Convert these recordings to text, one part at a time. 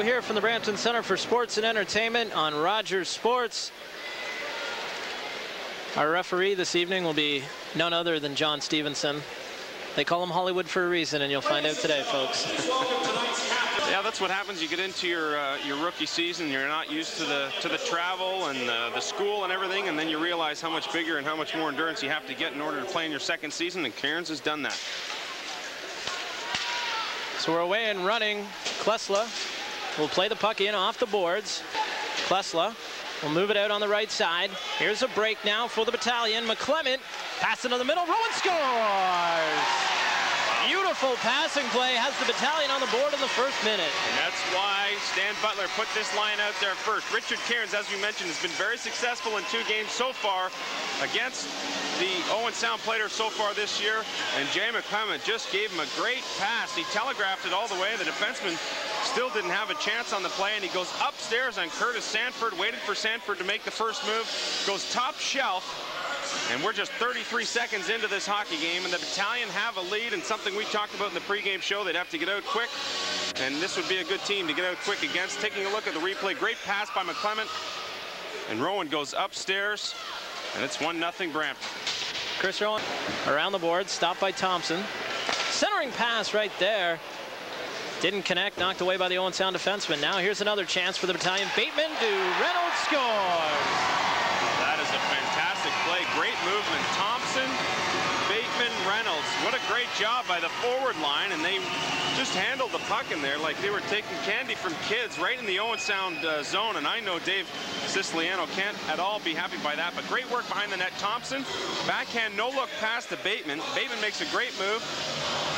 show here from the Brampton Center for Sports and Entertainment on Rogers Sports. Our referee this evening will be none other than John Stevenson. They call him Hollywood for a reason, and you'll find out today, folks. yeah, that's what happens. You get into your uh, your rookie season, you're not used to the to the travel and uh, the school and everything, and then you realize how much bigger and how much more endurance you have to get in order to play in your second season, and Cairns has done that. So we're away and running. Klesla will play the puck in off the boards. Klesla will move it out on the right side. Here's a break now for the battalion. McClement pass into the middle. Rowan scores! Beautiful passing play has the battalion on the board in the first minute. And that's why Stan Butler put this line out there first. Richard Cairns, as we mentioned, has been very successful in two games so far against the Owen Sound Platers so far this year. And Jay McClement just gave him a great pass. He telegraphed it all the way. The defenseman still didn't have a chance on the play, and he goes upstairs on Curtis Sanford, waited for Sanford to make the first move, goes top shelf, and we're just 33 seconds into this hockey game, and the battalion have a lead, and something we talked about in the pregame show, they'd have to get out quick, and this would be a good team to get out quick against. Taking a look at the replay, great pass by McClement, and Rowan goes upstairs, and it's 1-0 Brampton. Chris Rowan around the board, stopped by Thompson. Centering pass right there. Didn't connect, knocked away by the Owen Sound defenseman. Now here's another chance for the battalion. Bateman to Reynolds scores That is a fantastic play. great movement. Thompson, Bateman, Reynolds. What a great job by the forward line, and they just handled the puck in there like they were taking candy from kids right in the Owen Sound uh, zone, and I know Dave Siciliano can't at all be happy by that, but great work behind the net. Thompson, backhand, no look pass to Bateman. Bateman makes a great move.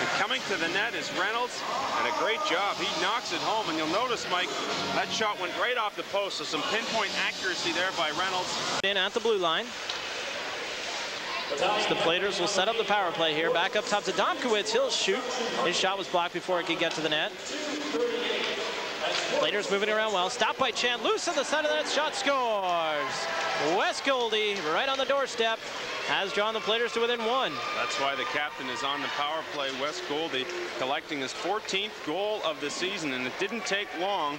And coming to the net is Reynolds, and a great job. He knocks it home, and you'll notice, Mike, that shot went right off the post, so some pinpoint accuracy there by Reynolds. In at the blue line. The Platers will set up the power play here. Back up top to Domkowitz. He'll shoot. His shot was blocked before it could get to the net. Platers moving around well. Stopped by Chan. Loose on the side of the net. Shot scores. Wes Goldie right on the doorstep has drawn the Platers to within one. That's why the captain is on the power play. Wes Goldie collecting his 14th goal of the season, and it didn't take long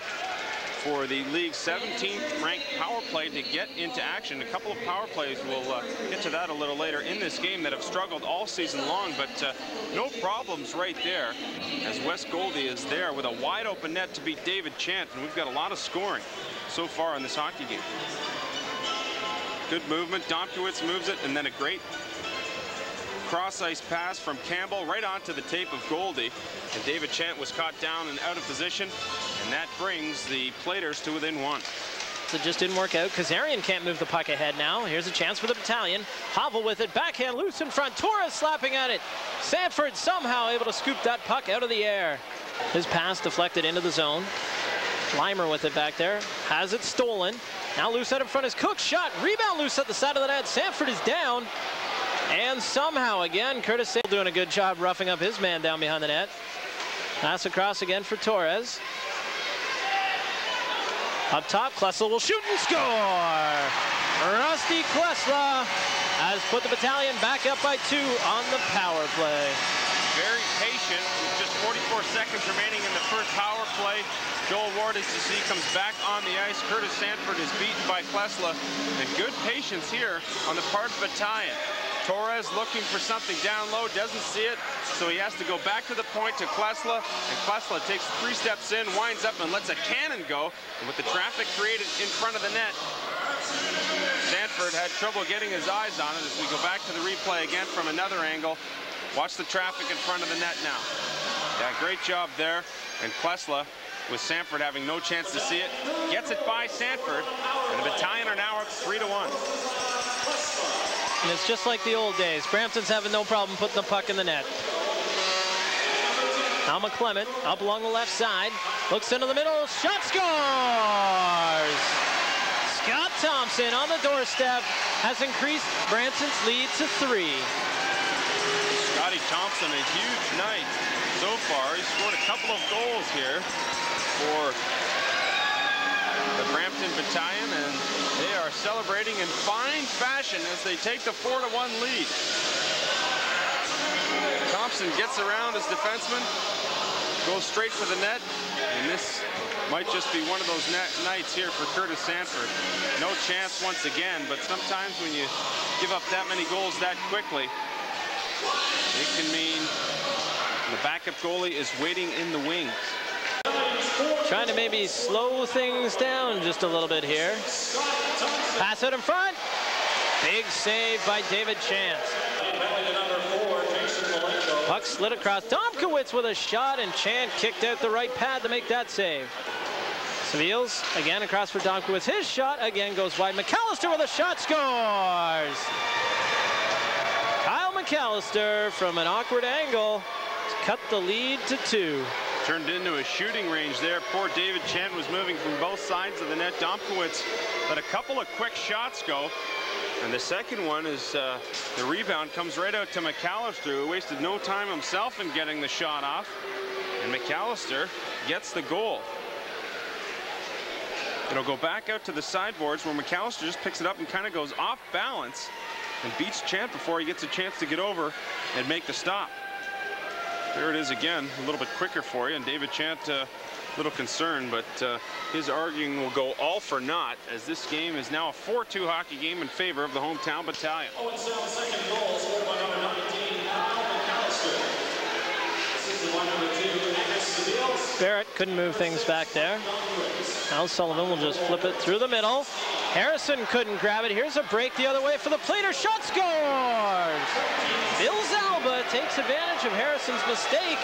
for the league's 17th ranked power play to get into action. A couple of power plays, we'll uh, get to that a little later in this game that have struggled all season long, but uh, no problems right there as Wes Goldie is there with a wide open net to beat David Chant, and we've got a lot of scoring so far in this hockey game. Good movement. Domkowitz moves it, and then a great cross-ice pass from Campbell right onto the tape of Goldie. And David Chant was caught down and out of position. And that brings the Platers to within one. So it just didn't work out. Kazarian can't move the puck ahead now. Here's a chance for the battalion. Havel with it. Backhand loose in front. Torres slapping at it. Sanford somehow able to scoop that puck out of the air. His pass deflected into the zone. Limer with it back there. Has it stolen. Now loose out in front is Cook. Shot. Rebound loose at the side of the net. Sanford is down. And somehow again, Curtis Sale doing a good job roughing up his man down behind the net. Pass across again for Torres. Up top, Klesla will shoot and score! Rusty Klesla has put the battalion back up by two on the power play. Very patient with just 44 seconds remaining in the first power play. Joel Ward, as you see, comes back on the ice. Curtis Sanford is beaten by Klesla. And good patience here on the part of battalion. Torres looking for something down low, doesn't see it, so he has to go back to the point to Klesla, and Klesla takes three steps in, winds up and lets a cannon go, and with the traffic created in front of the net, Sanford had trouble getting his eyes on it as we go back to the replay again from another angle. Watch the traffic in front of the net now. Yeah, great job there, and Klesla with Sanford having no chance to see it. Gets it by Sanford, and the battalion are now up three to one. And it's just like the old days. Brampton's having no problem putting the puck in the net. Now McClement up along the left side. Looks into the middle. Shot scores! Scott Thompson on the doorstep has increased Brampton's lead to three. Scotty Thompson, a huge night so far. He scored a couple of goals here for Brampton Battalion, and they are celebrating in fine fashion as they take the 4 to one lead. Thompson gets around his defenseman, goes straight for the net, and this might just be one of those nights here for Curtis Sanford. No chance once again, but sometimes when you give up that many goals that quickly, it can mean the backup goalie is waiting in the wings. Trying to maybe slow things down just a little bit here. Pass out in front. Big save by David Chant. Puck slid across. Domkowitz with a shot, and Chant kicked out the right pad to make that save. Seville's again across for Domkowitz. His shot again goes wide. McAllister with a shot scores. Kyle McAllister from an awkward angle cut the lead to two. Turned into a shooting range there. Poor David Chant was moving from both sides of the net. Domkowitz let a couple of quick shots go. And the second one is uh, the rebound comes right out to McAllister, who wasted no time himself in getting the shot off. And McAllister gets the goal. It'll go back out to the sideboards where McAllister just picks it up and kind of goes off balance and beats Chant before he gets a chance to get over and make the stop. There it is again, a little bit quicker for you. And David Chant uh, little concerned, but uh, his arguing will go all for naught as this game is now a 4-2 hockey game in favor of the hometown battalion. Owen Sound, second goal, scored by number 19, Barrett couldn't move things back there. Al Sullivan will just flip it through the middle. Harrison couldn't grab it. Here's a break the other way for the Plater. Shot scores! Bill Zalba takes advantage of Harrison's mistake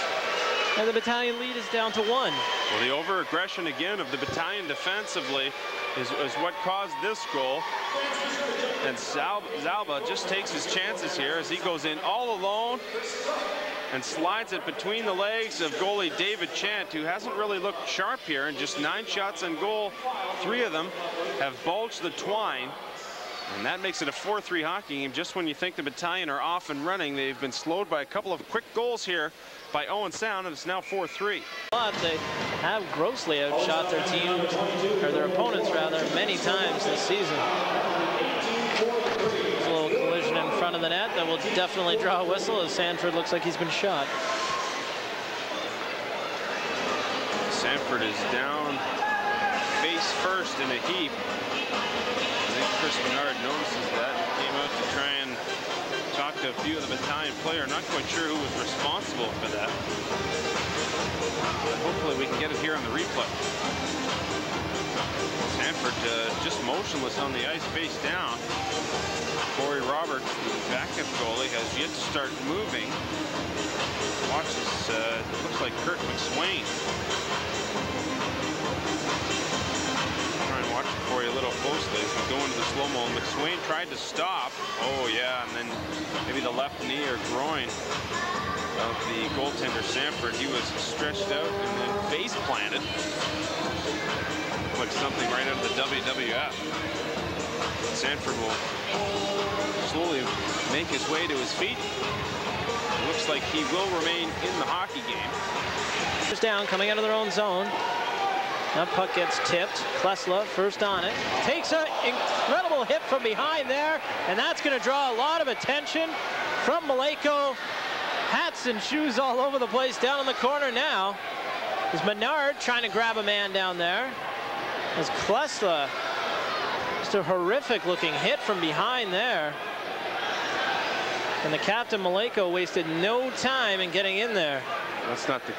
and the battalion lead is down to one. Well, the over-aggression again of the battalion defensively is, is what caused this goal. And Zalba just takes his chances here as he goes in all alone and slides it between the legs of goalie David Chant, who hasn't really looked sharp here. And just nine shots on goal, three of them have bulged the twine. And that makes it a 4-3 hockey game. Just when you think the battalion are off and running, they've been slowed by a couple of quick goals here by Owen Sound, and it's now 4-3. But they have grossly outshot their team, or their opponents rather, many times this season. There's a little collision in front of the net that will definitely draw a whistle as Sanford looks like he's been shot. Sanford is down face first in a heap. I think Chris Menard notices that and came out to try and talk to a few of the battalion player. Not quite sure who was responsible for that. Hopefully we can get it here on the replay. Sanford uh, just motionless on the ice face down. Corey Roberts, the backup goalie, has yet to start moving. Watch this, uh, looks like Kurt McSwain watch you a little closely as we go into the slow-mo. McSwain tried to stop. Oh, yeah, and then maybe the left knee or groin of the goaltender Sanford. He was stretched out and then face planted. Like something right out of the WWF. Sanford will slowly make his way to his feet. It looks like he will remain in the hockey game. Down, coming out of their own zone. That puck gets tipped. Klesla first on it. Takes an incredible hit from behind there, and that's going to draw a lot of attention from Maleyko. Hats and shoes all over the place down in the corner now. Is Menard trying to grab a man down there. As Klesla, just a horrific looking hit from behind there. And the captain Maleyko wasted no time in getting in there. That's not the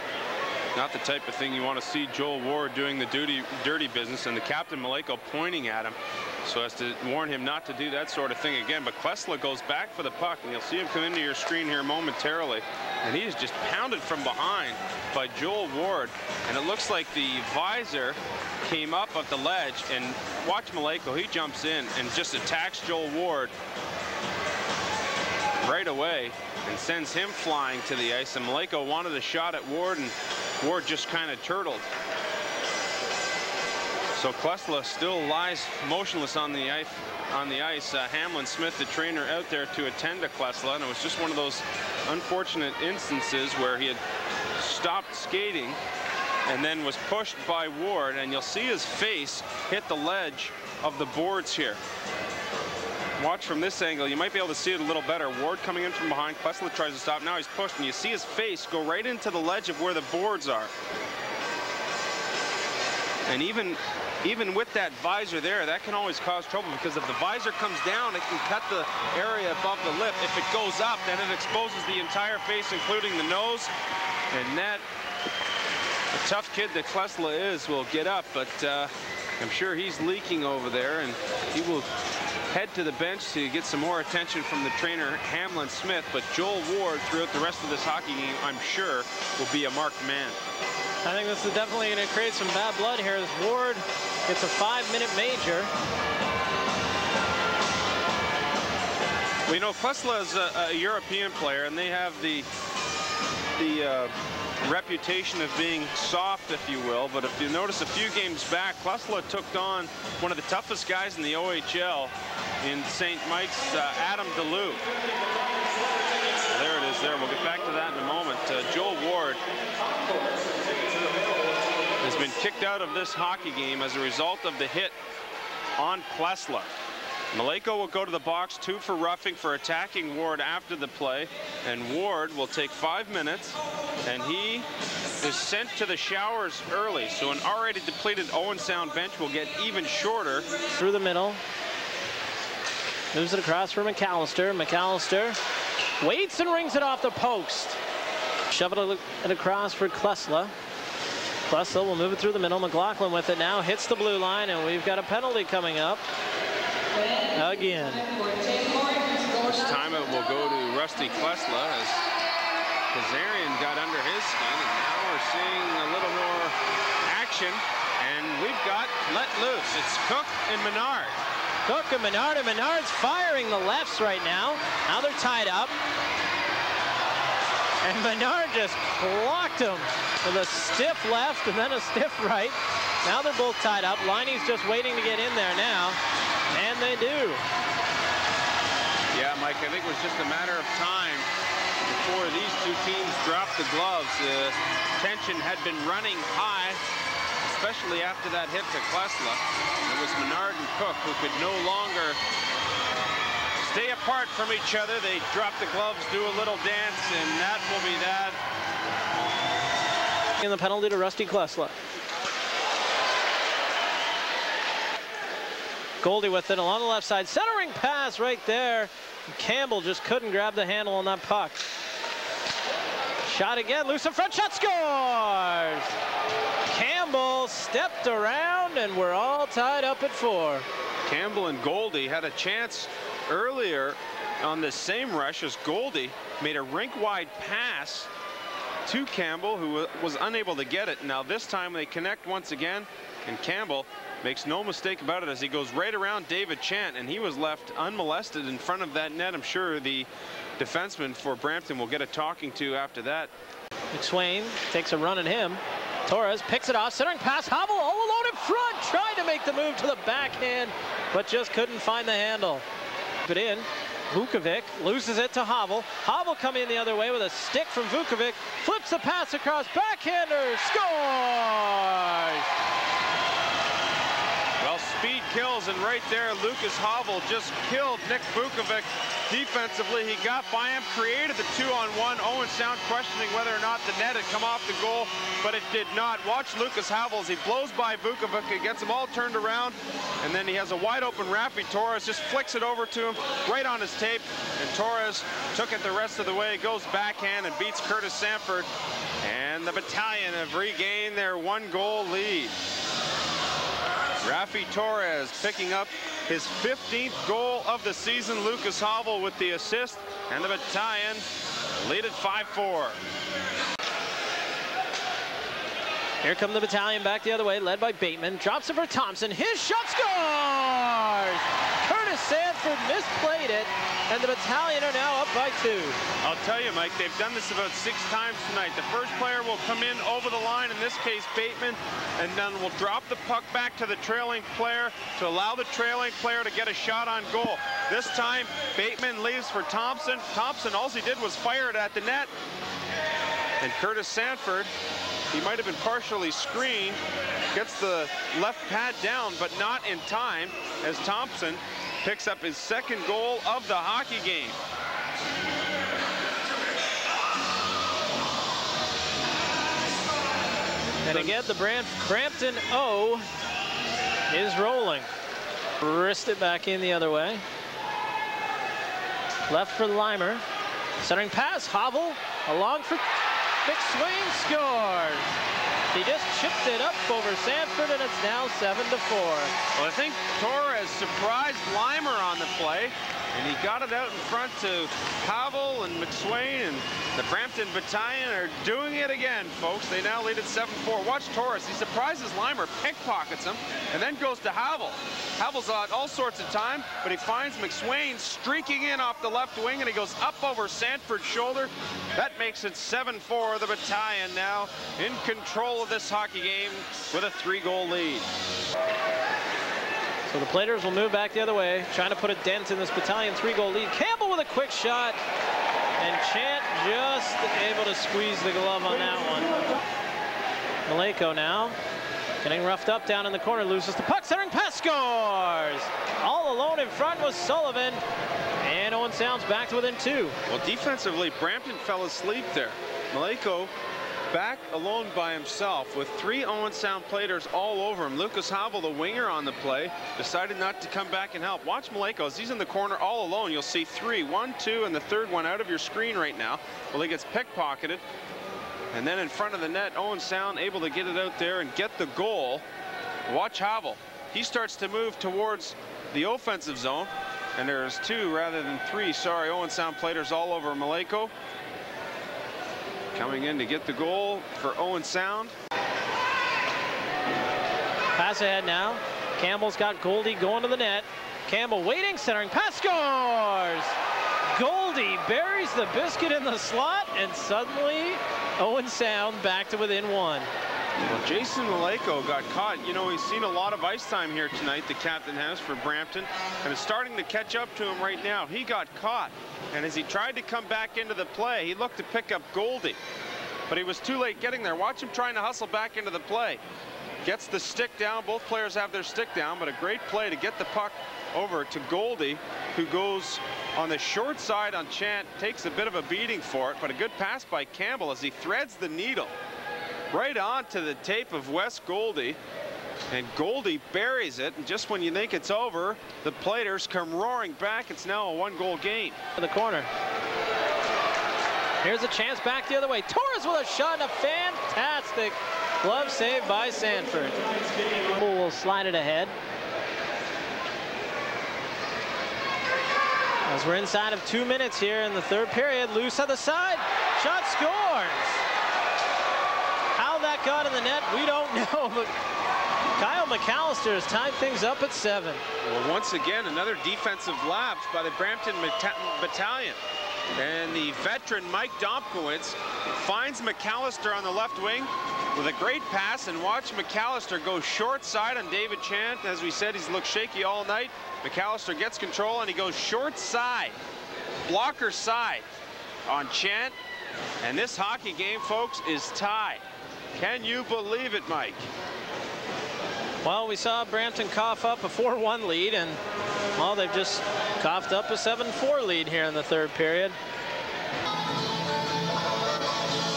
not the type of thing you want to see Joel Ward doing the dirty, dirty business and the captain Maleyko pointing at him so as to warn him not to do that sort of thing again. But Klesla goes back for the puck, and you'll see him come into your screen here momentarily. And he is just pounded from behind by Joel Ward. And it looks like the visor came up at the ledge. And watch Maleyko, he jumps in and just attacks Joel Ward right away and sends him flying to the ice. And Maleyko wanted a shot at Ward, and Ward just kind of turtled. So Klesla still lies motionless on the ice. On the ice, uh, Hamlin Smith, the trainer, out there to attend to Klesla, and it was just one of those unfortunate instances where he had stopped skating and then was pushed by Ward, and you'll see his face hit the ledge of the boards here watch from this angle, you might be able to see it a little better. Ward coming in from behind. Klesla tries to stop. Now he's pushed, and you see his face go right into the ledge of where the boards are. And even even with that visor there, that can always cause trouble because if the visor comes down, it can cut the area above the lip. If it goes up, then it exposes the entire face, including the nose. And that, a tough kid that Klesla is, will get up, but uh, I'm sure he's leaking over there, and he will head to the bench to get some more attention from the trainer, Hamlin Smith. But Joel Ward, throughout the rest of this hockey game, I'm sure, will be a marked man. I think this is definitely going to create some bad blood here as Ward gets a five-minute major. Well, you know, Klesla is a, a, European player, and they have the the uh, reputation of being soft, if you will. But if you notice a few games back, Klesla took on one of the toughest guys in the OHL in St. Mike's, uh, Adam DeLeeuw. There it is there. We'll get back to that in a moment. Uh, Joel Ward has been kicked out of this hockey game as a result of the hit on Klesla. Maleyko will go to the box, two for roughing for attacking Ward after the play. And Ward will take five minutes, and he is sent to the showers early. So an already depleted Owen Sound bench will get even shorter. Through the middle. Moves it across for McAllister. McAllister waits and rings it off the post. Shove it across for Klesla. Klesla will move it through the middle. McLaughlin with it now. Hits the blue line, and we've got a penalty coming up. Again. This time it will go to Rusty Klesla as Kazarian got under his skin, and now we're seeing a little more action. And we've got let loose. It's Cook and Menard. Cook and Menard, and Menard's firing the lefts right now. Now they're tied up. And Menard just blocked him with a stiff left and then a stiff right. Now they're both tied up. Liney's just waiting to get in there now. And they do. Yeah, Mike, I think it was just a matter of time two teams dropped the gloves. The tension had been running high, especially after that hit to Klesla. It was Menard and Cook who could no longer stay apart from each other. They drop the gloves, do a little dance, and that will be that. In the penalty to Rusty Klesla. Goldie with it along the left side. Centering pass right there. Campbell just couldn't grab the handle on that puck. Shot again, loose in front, shot scores! Campbell stepped around and we're all tied up at four. Campbell and Goldie had a chance earlier on the same rush as Goldie made a rink-wide pass to Campbell, who was unable to get it. Now this time they connect once again, and Campbell makes no mistake about it as he goes right around David Chant, and he was left unmolested in front of that net. I'm sure the defenseman for Brampton will get a talking to after that. McSwain takes a run at him. Torres picks it off, centering pass, Havel all alone in front, trying to make the move to the backhand, but just couldn't find the handle it in. Vukovic loses it to Havel. Havel coming in the other way with a stick from Vukovic. Flips the pass across. Backhander scores! Kills, and right there, Lukas Havel just killed Nick Vukovic defensively. He got by him, created the two-on-one. Owen Sound questioning whether or not the net had come off the goal, but it did not. Watch Lukas Havel as he blows by Vukovic. Gets them all turned around, and then he has a wide-open Raffi Torres, just flicks it over to him right on his tape, and Torres took it the rest of the way, goes backhand and beats Curtis Sanford, and the Battalion have regained their one-goal lead. Raffi Torres picking up his 15th goal of the season. Lukas Havel with the assist and the battalion lead at 5-4. Here come the battalion back the other way, led by Bateman. Drops it for Thompson. His shot Curtis Sanford misplayed it, and the battalion are now up by two. I'll tell you, Mike, they've done this about six times tonight. The first player will come in over the line, in this case Bateman, and then will drop the puck back to the trailing player to allow the trailing player to get a shot on goal. This time, Bateman leaves for Thompson. Thompson, all he did was fire it at the net. And Curtis Sanford he might have been partially screened. Gets the left pad down, but not in time as Thompson picks up his second goal of the hockey game. And again, the Brampton O is rolling. Wrist it back in the other way. Left for Limer. Centering pass, Havel along for McSwain scores. He just chipped it up over Sanford, and it's now 7 to 4. Well, I think Torres surprised Limer on the play, and he got it out in front to Havel and McSwain, and the Brampton Battalion are doing it again, folks. They now lead at 7-4. Watch Torres. He surprises Limer, pickpockets him, and then goes to Havel. Havel's on all sorts of time, but he finds McSwain streaking in off the left wing, and he goes up over Sanford's shoulder. That makes it 7-4. The Battalion now in control of this hockey game with a three-goal lead. So the Platers will move back the other way, trying to put a dent in this battalion three-goal lead. Campbell with a quick shot, and Chant just able to squeeze the glove on that one. Maleyko now getting roughed up down in the corner, loses the puck, centering pass, scores! All alone in front was Sullivan, and Owen Sounds back to within two. Well, defensively, Brampton fell asleep there. Maleyko back alone by himself with three Owen Sound platers all over him. Lukas Havel, the winger on the play, decided not to come back and help. Watch Maleyko as he's in the corner all alone. You'll see three, one, two, and the third one out of your screen right now. Well, he gets pickpocketed. And then in front of the net, Owen Sound able to get it out there and get the goal. Watch Havel. He starts to move towards the offensive zone. And there's two rather than three. Sorry, Owen Sound platers all over Maleyko. Coming in to get the goal for Owen Sound. Pass ahead now. Campbell's got Goldie going to the net. Campbell waiting, centering, pass scores! Goldie buries the biscuit in the slot, and suddenly Owen Sound back to within one. Well, Jason Maleyko got caught. You know, he's seen a lot of ice time here tonight, the captain has for Brampton, and is starting to catch up to him right now. He got caught, and as he tried to come back into the play, he looked to pick up Goldie, but he was too late getting there. Watch him trying to hustle back into the play. Gets the stick down. Both players have their stick down, but a great play to get the puck over to Goldie, who goes on the short side on Chant, takes a bit of a beating for it, but a good pass by Campbell as he threads the needle right onto the tape of Wes Goldie. And Goldie buries it, and just when you think it's over, the Platers come roaring back. It's now a one-goal game. In the corner. Here's a chance back the other way. Torres with a shot and a fantastic glove save by Sanford. Will slide it ahead. As we're inside of two minutes here in the third period, loose on the side, shot scores. That in the net, we don't know, but Kyle McAllister has tied things up at seven. Well, once again, another defensive lapse by the Brampton Battalion. And the veteran Mike Domkowitz finds McAllister on the left wing with a great pass and watch McAllister go short side on David Chant. As we said, he's looked shaky all night. McAllister gets control and he goes short side, blocker side on Chant. And this hockey game, folks, is tied. Can you believe it, Mike? Well, we saw Brampton cough up a 4-1 lead, and, well, they've just coughed up a 7-4 lead here in the third period.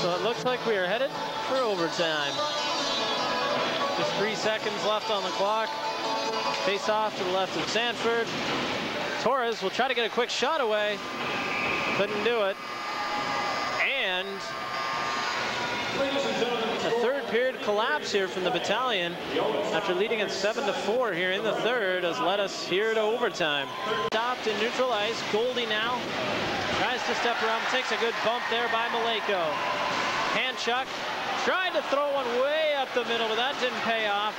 So it looks like we are headed for overtime. Just three seconds left on the clock. Face off to the left of Sanford. Torres will try to get a quick shot away. Couldn't do it. And a third period collapse here from the battalion after leading at 7 to 4 here in the third has led us here to overtime. Stopped in neutral ice. Goldie now tries to step around, takes a good bump there by Maleyko. Handchuck tried to throw one way up the middle, but that didn't pay off.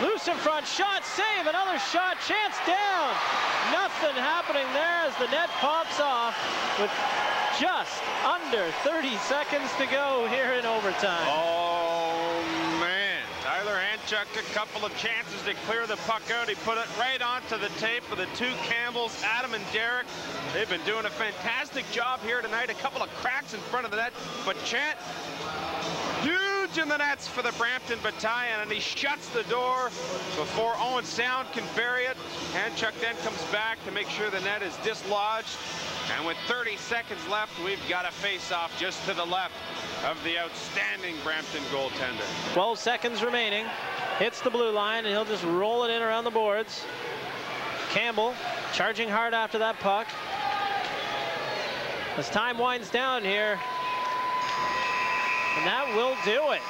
Loose in front, shot, save, another shot, chance down. Nothing happening there as the net pops off with just under 30 seconds to go here in overtime. Oh. Handchuck, a couple of chances to clear the puck out. He put it right onto the tape for the two Campbells, Adam and Derek. They've been doing a fantastic job here tonight. A couple of cracks in front of the net, but Chant, huge in the nets for the Brampton Battalion, and he shuts the door before Owen Sound can bury it. Handchuck then comes back to make sure the net is dislodged. And with 30 seconds left, we've got a face-off just to the left. of the outstanding Brampton goaltender. 12 seconds remaining. Hits the blue line, and he'll just roll it in around the boards. Campbell charging hard after that puck. As time winds down here, and that will do it.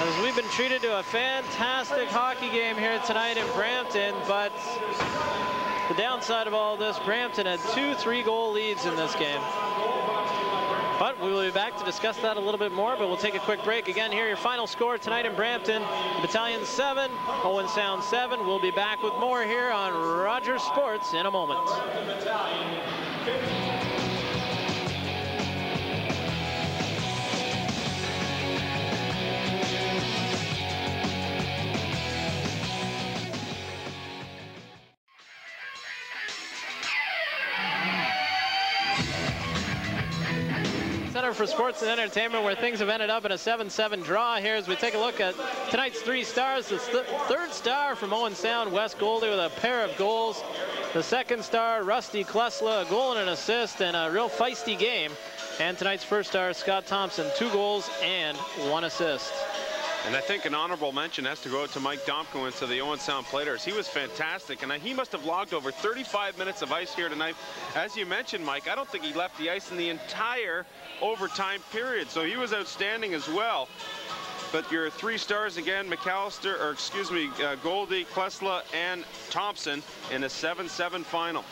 As we've been treated to a fantastic hockey game here tonight in Brampton, but the downside of all this, Brampton had two three goal leads in this game. But we will be back to discuss that a little bit more, but we'll take a quick break. Again, here your final score tonight in Brampton. Battalion 7, Owen Sound 7. We'll be back with more here on Rogers Sports in a moment. For Sports and Entertainment, where things have ended up in a 7-7 draw here as we take a look at tonight's three stars. The th third star from Owen Sound, Wes Goldie with a pair of goals. The second star, Rusty Klesla, a goal and an assist, and a real feisty game. And tonight's first star, Scott Thompson, two goals and one assist. And I think an honorable mention has to go out to Mike Domkowitz of the Owen Sound Platers. He was fantastic, and he must have logged over 35 minutes of ice here tonight. As you mentioned, Mike, I don't think he left the ice in the entire overtime period, so he was outstanding as well. But your three stars again, McAllister, or excuse me, uh, Goldie, Klesla, and Thompson in a 7-7 final.